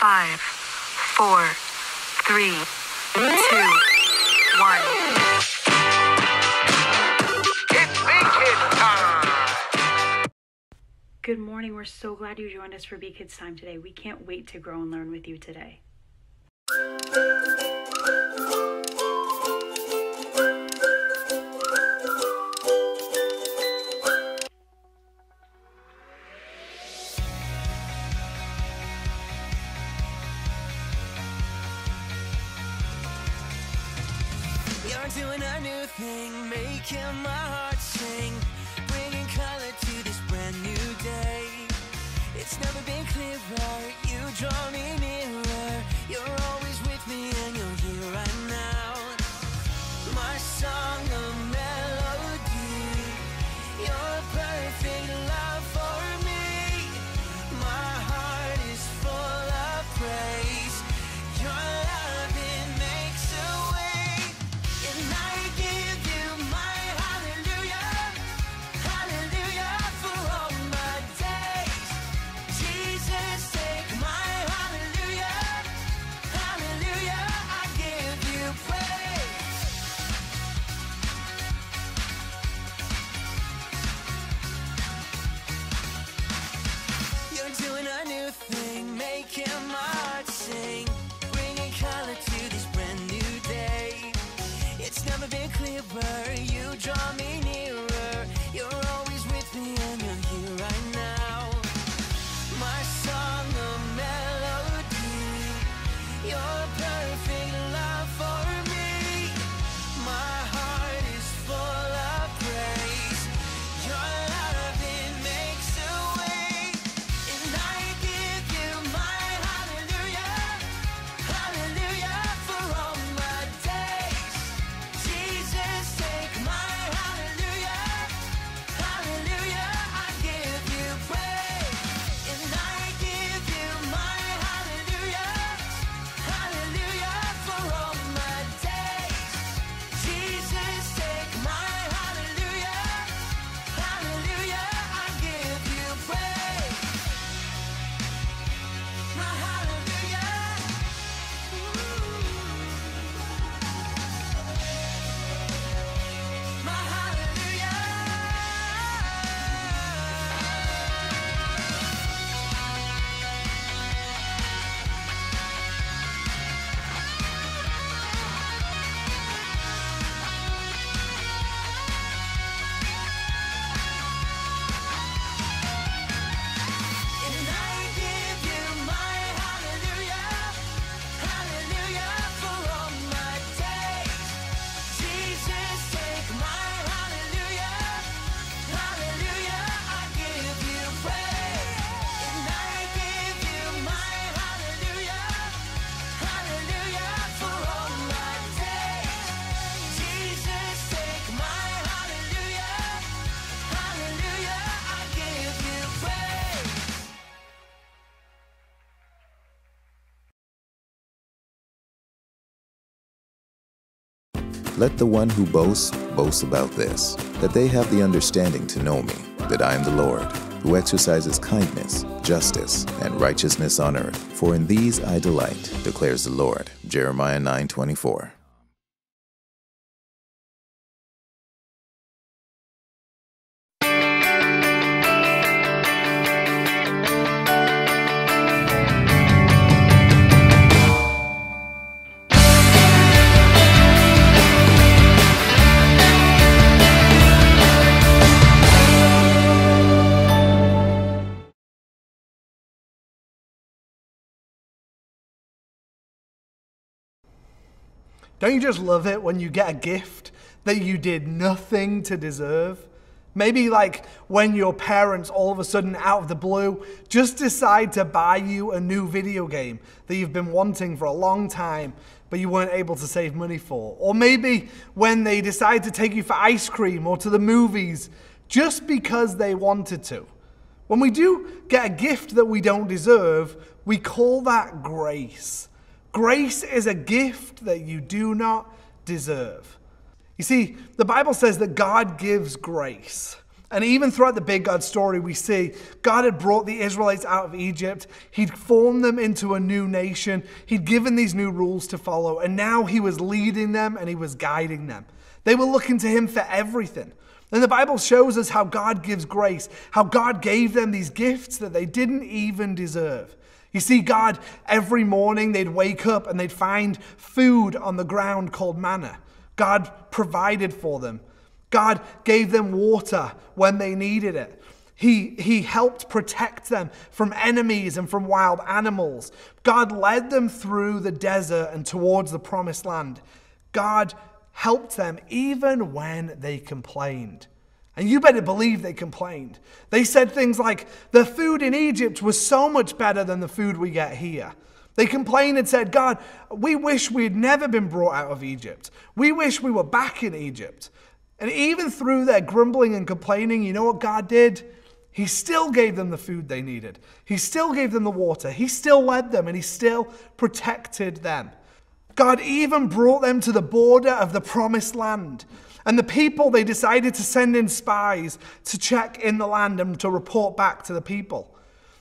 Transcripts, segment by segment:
Five, four, three, two, one. It's Big Kid time! Good morning. We're so glad you joined us for BKids Time today. We can't wait to grow and learn with you today. New thing, making my heart Let the one who boasts boast about this, that they have the understanding to know me, that I am the Lord, who exercises kindness, justice, and righteousness on earth. For in these I delight, declares the Lord. Jeremiah 9:24. Don't you just love it when you get a gift that you did nothing to deserve? Maybe like when your parents all of a sudden out of the blue just decide to buy you a new video game that you've been wanting for a long time but you weren't able to save money for. Or maybe when they decide to take you for ice cream or to the movies just because they wanted to. When we do get a gift that we don't deserve, we call that grace. Grace is a gift that you do not deserve. You see, the Bible says that God gives grace. And even throughout the big God story, we see God had brought the Israelites out of Egypt. He'd formed them into a new nation. He'd given these new rules to follow. And now he was leading them and he was guiding them. They were looking to him for everything. And the Bible shows us how God gives grace, how God gave them these gifts that they didn't even deserve. You see, God, every morning they'd wake up and they'd find food on the ground called manna. God provided for them. God gave them water when they needed it. He, he helped protect them from enemies and from wild animals. God led them through the desert and towards the promised land. God helped them even when they complained. And you better believe they complained. They said things like, the food in Egypt was so much better than the food we get here. They complained and said, God, we wish we had never been brought out of Egypt. We wish we were back in Egypt. And even through their grumbling and complaining, you know what God did? He still gave them the food they needed. He still gave them the water. He still led them and he still protected them. God even brought them to the border of the promised land. And the people, they decided to send in spies to check in the land and to report back to the people.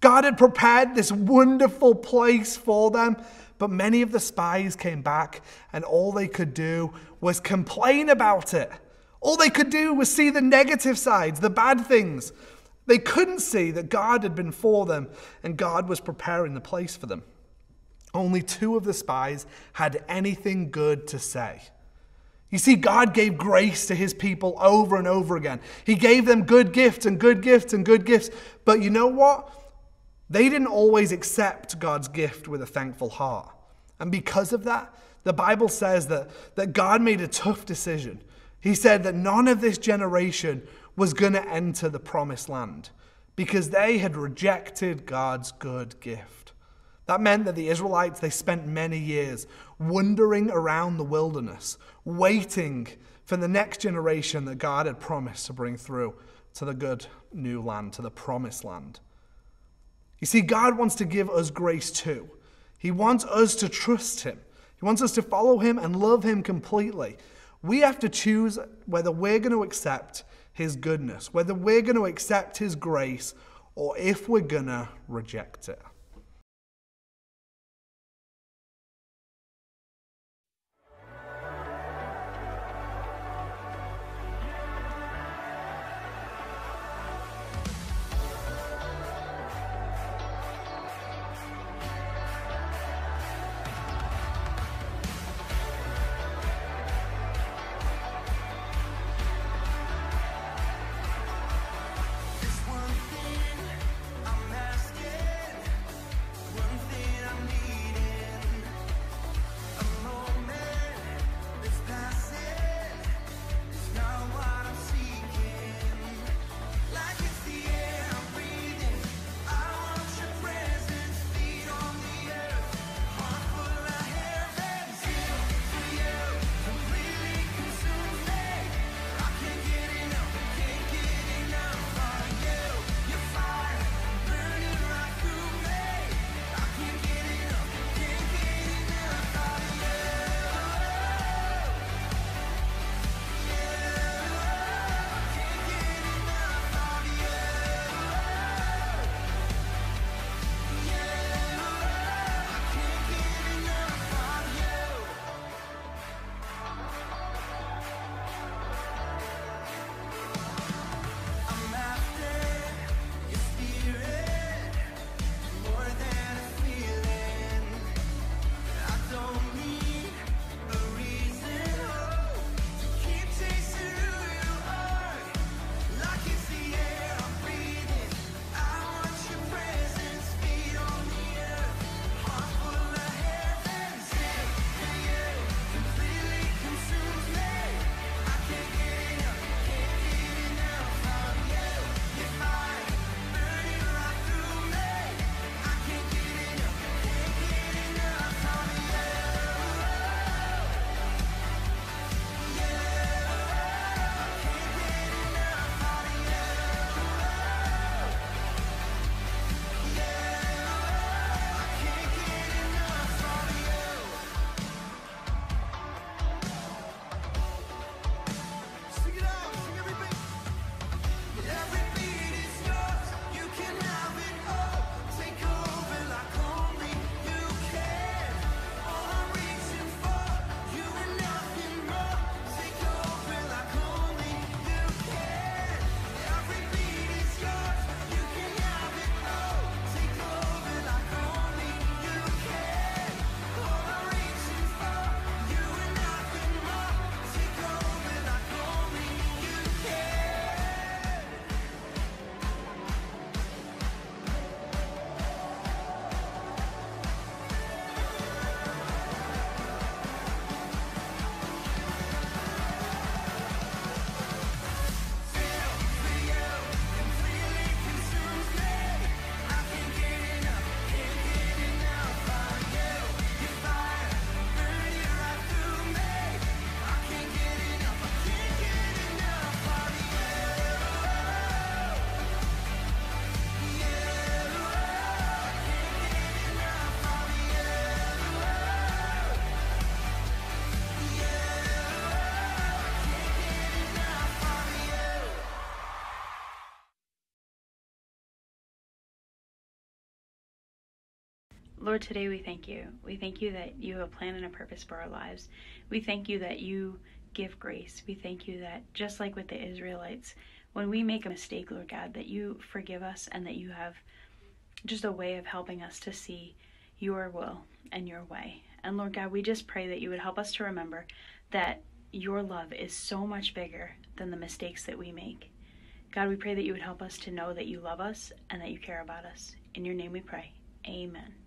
God had prepared this wonderful place for them, but many of the spies came back and all they could do was complain about it. All they could do was see the negative sides, the bad things. They couldn't see that God had been for them and God was preparing the place for them. Only two of the spies had anything good to say. You see, God gave grace to his people over and over again. He gave them good gifts and good gifts and good gifts. But you know what? They didn't always accept God's gift with a thankful heart. And because of that, the Bible says that, that God made a tough decision. He said that none of this generation was going to enter the promised land because they had rejected God's good gift. That meant that the Israelites, they spent many years wandering around the wilderness, waiting for the next generation that God had promised to bring through to the good new land, to the promised land. You see, God wants to give us grace too. He wants us to trust Him. He wants us to follow Him and love Him completely. We have to choose whether we're going to accept His goodness, whether we're going to accept His grace, or if we're going to reject it. Lord, today we thank you. We thank you that you have a plan and a purpose for our lives. We thank you that you give grace. We thank you that just like with the Israelites, when we make a mistake, Lord God, that you forgive us and that you have just a way of helping us to see your will and your way. And Lord God, we just pray that you would help us to remember that your love is so much bigger than the mistakes that we make. God, we pray that you would help us to know that you love us and that you care about us. In your name we pray. Amen.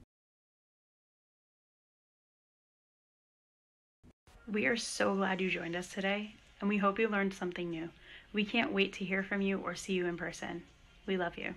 We are so glad you joined us today, and we hope you learned something new. We can't wait to hear from you or see you in person. We love you.